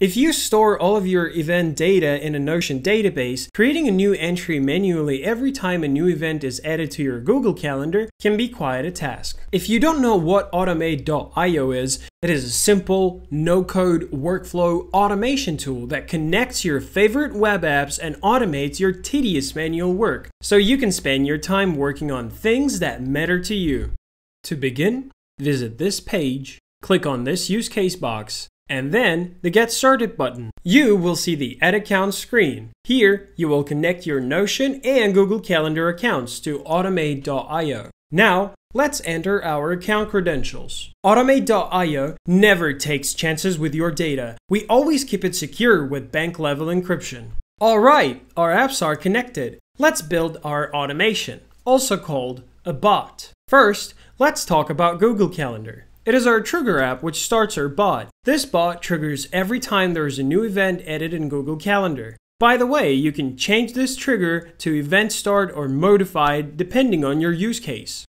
If you store all of your event data in a Notion database, creating a new entry manually every time a new event is added to your Google Calendar can be quite a task. If you don't know what Automate.io is, it is a simple, no-code workflow automation tool that connects your favorite web apps and automates your tedious manual work, so you can spend your time working on things that matter to you. To begin, visit this page, click on this use case box, and then the Get Started button. You will see the Add Account screen. Here, you will connect your Notion and Google Calendar accounts to Automate.io. Now, let's enter our account credentials. Automate.io never takes chances with your data. We always keep it secure with bank-level encryption. Alright, our apps are connected. Let's build our automation, also called a bot. First, let's talk about Google Calendar. It is our trigger app which starts our bot. This bot triggers every time there is a new event added in Google Calendar. By the way, you can change this trigger to event start or modified depending on your use case.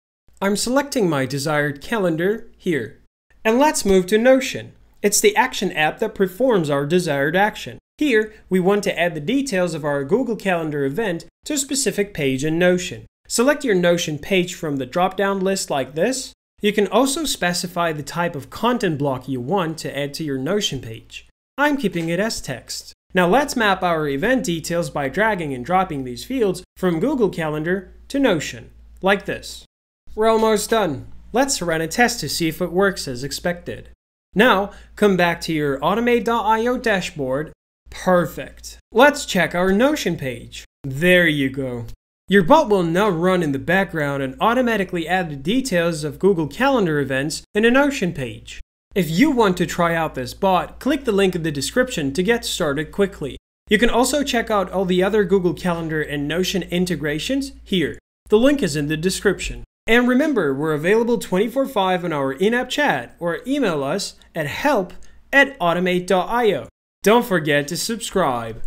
I'm selecting my desired calendar here. And let's move to Notion. It's the action app that performs our desired action. Here, we want to add the details of our Google Calendar event to a specific page in Notion. Select your Notion page from the drop-down list like this, you can also specify the type of content block you want to add to your Notion page. I'm keeping it as text. Now let's map our event details by dragging and dropping these fields from Google Calendar to Notion, like this. We're almost done. Let's run a test to see if it works as expected. Now, come back to your Automate.io dashboard. Perfect. Let's check our Notion page. There you go. Your bot will now run in the background and automatically add the details of Google Calendar events in a Notion page. If you want to try out this bot, click the link in the description to get started quickly. You can also check out all the other Google Calendar and Notion integrations here. The link is in the description. And remember, we're available 24-5 on our in-app chat or email us at help at automate.io. Don't forget to subscribe.